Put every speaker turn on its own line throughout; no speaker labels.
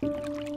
Thank you.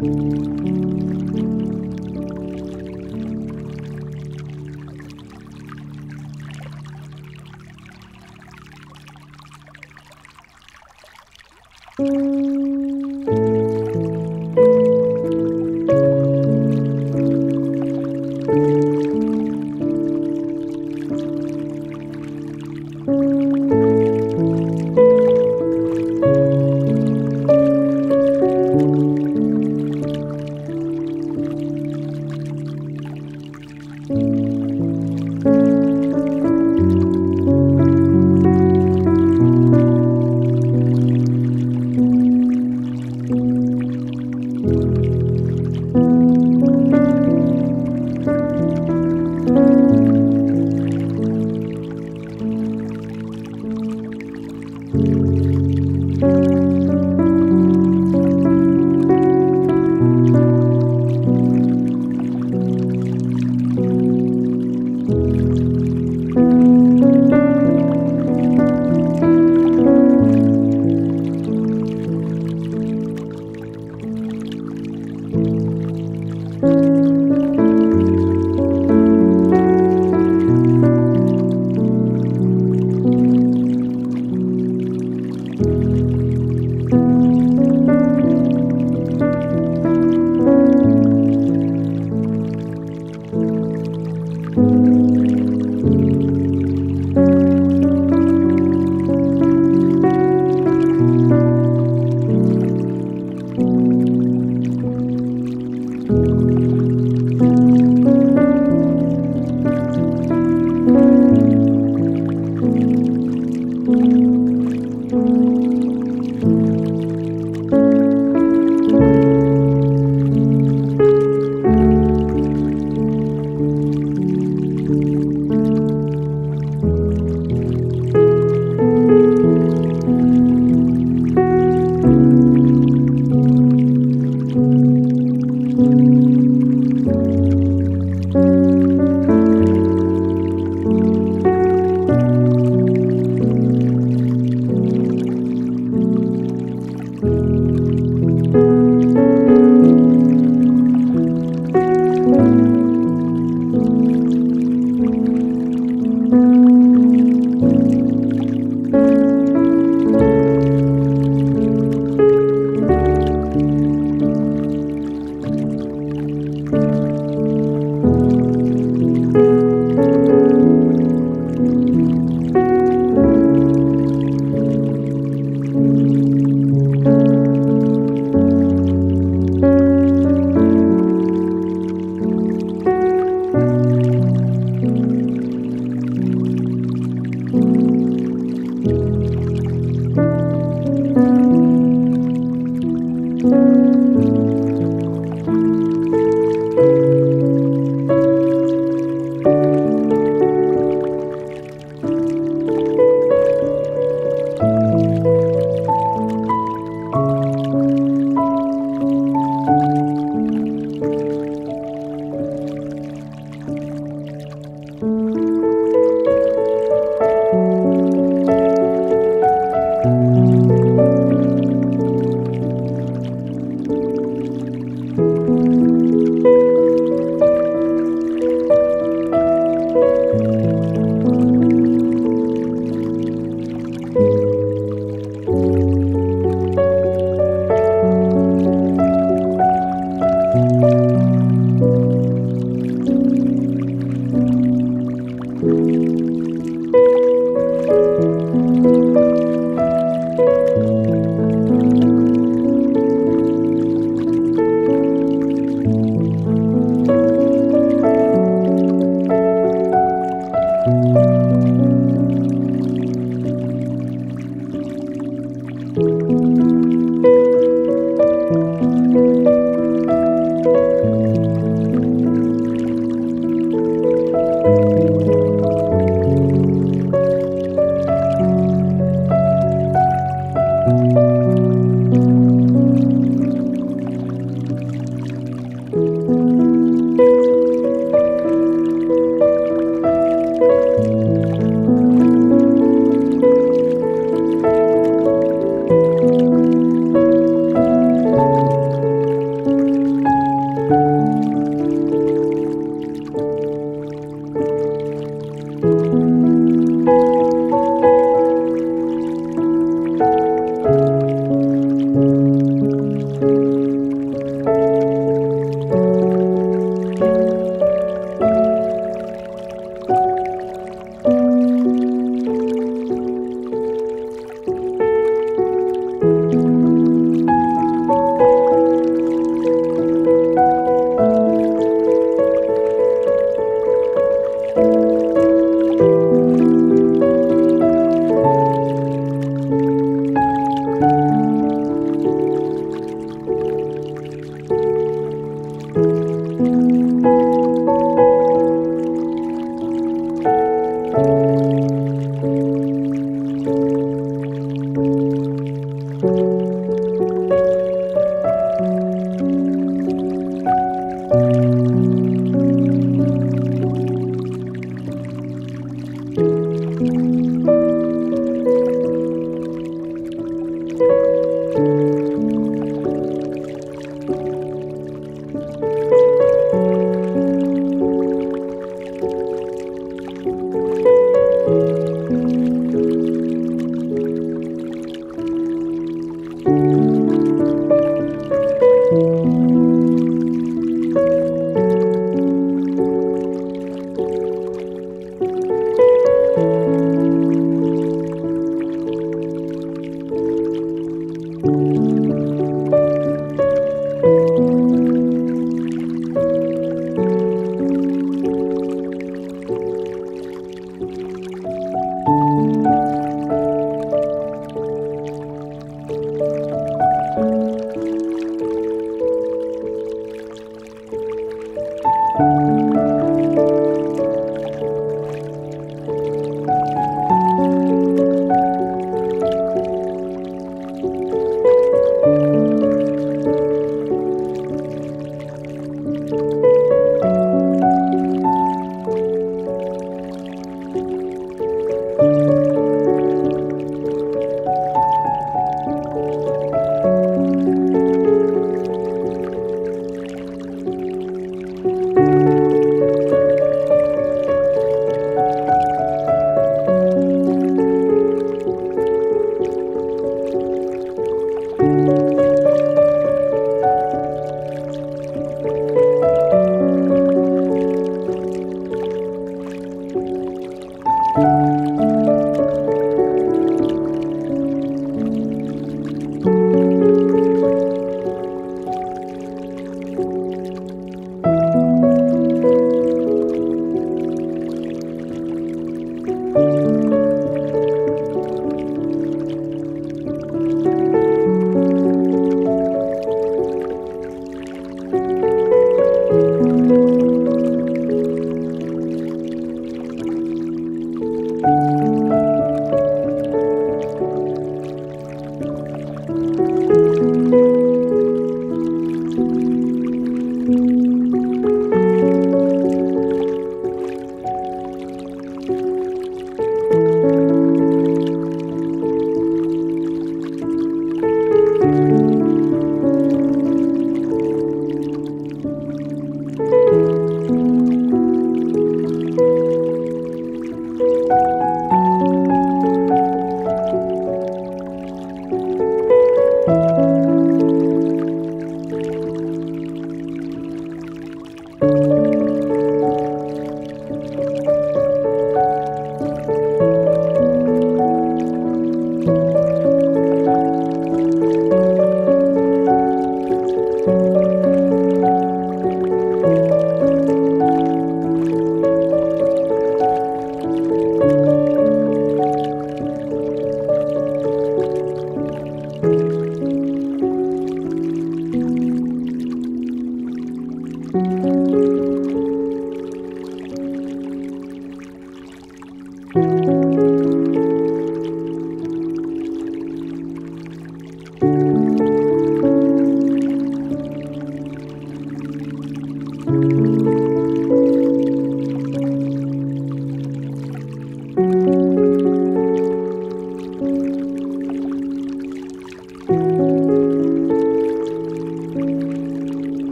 Thank you.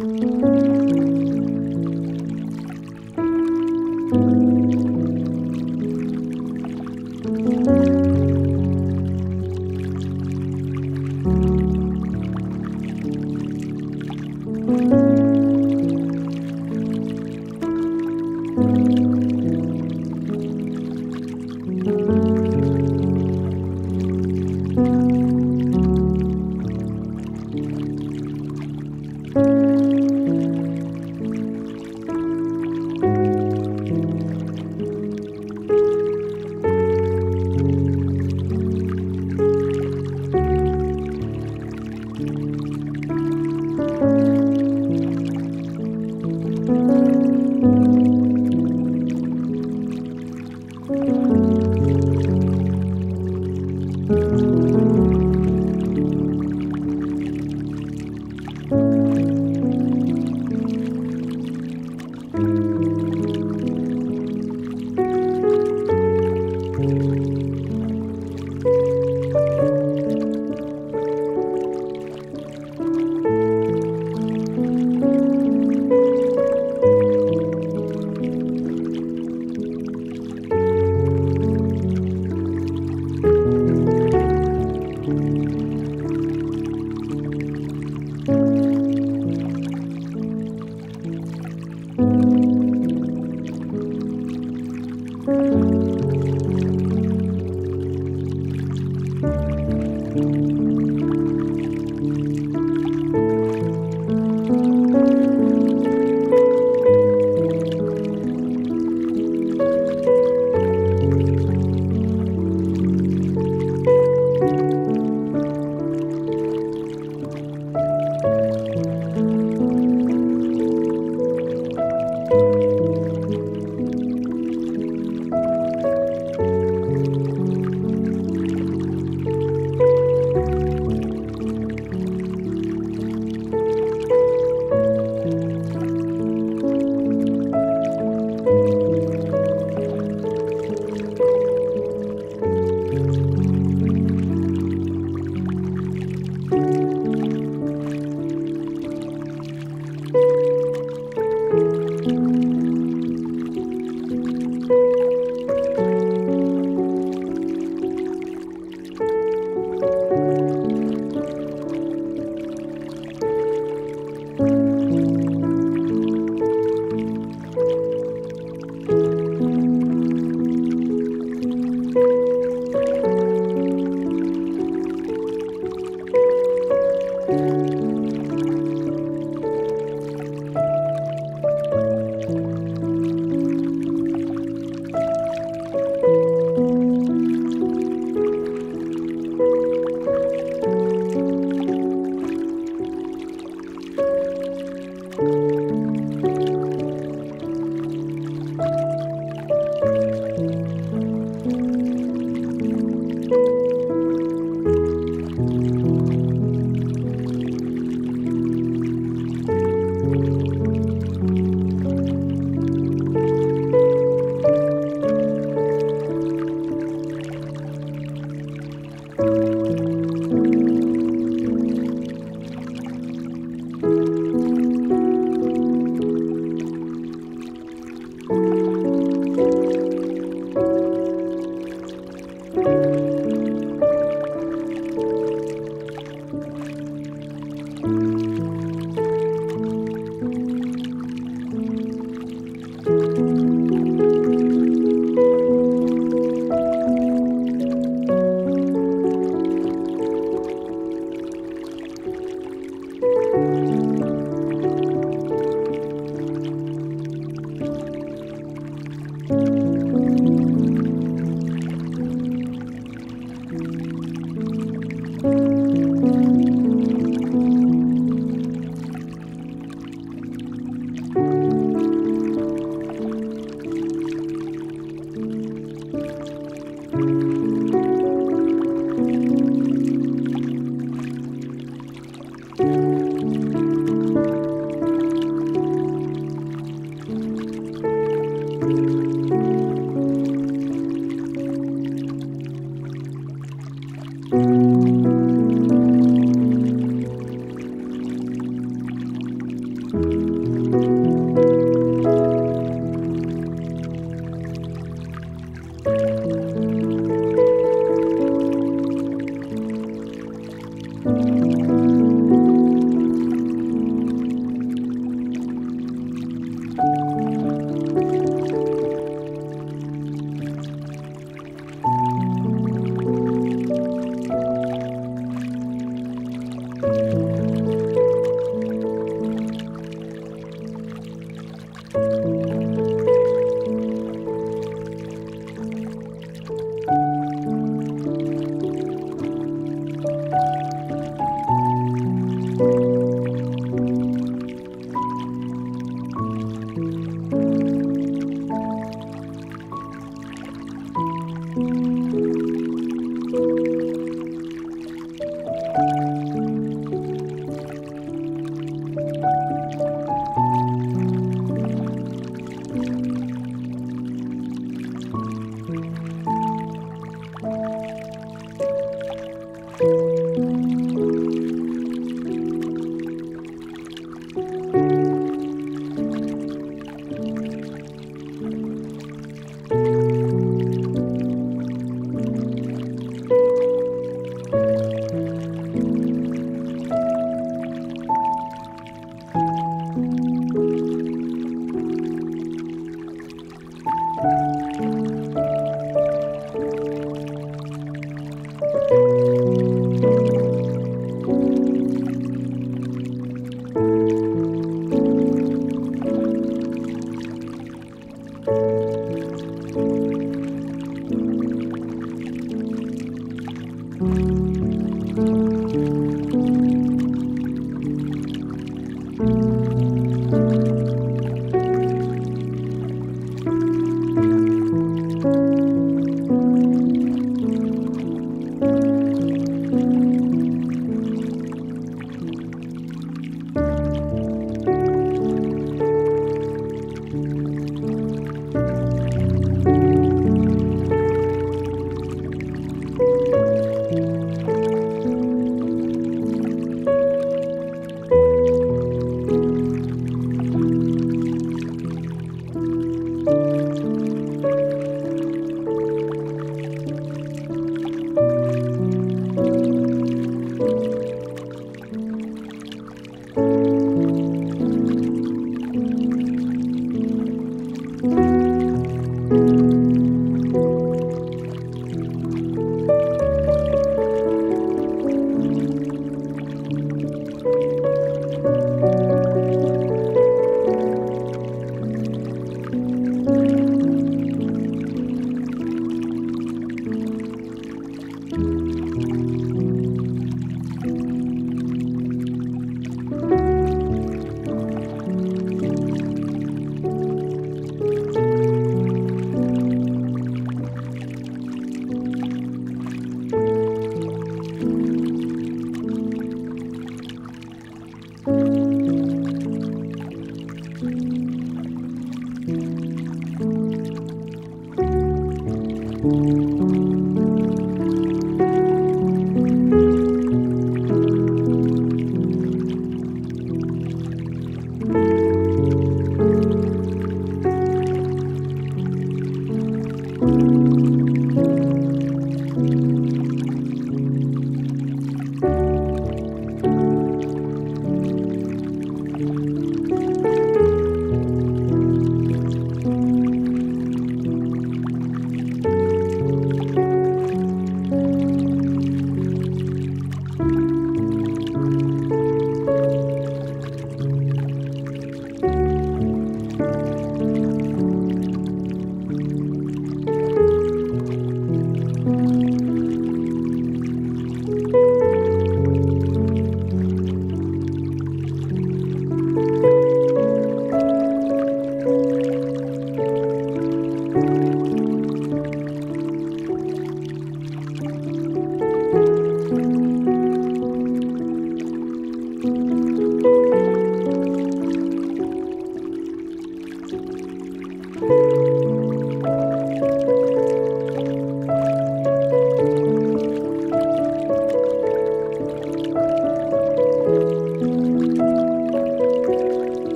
Música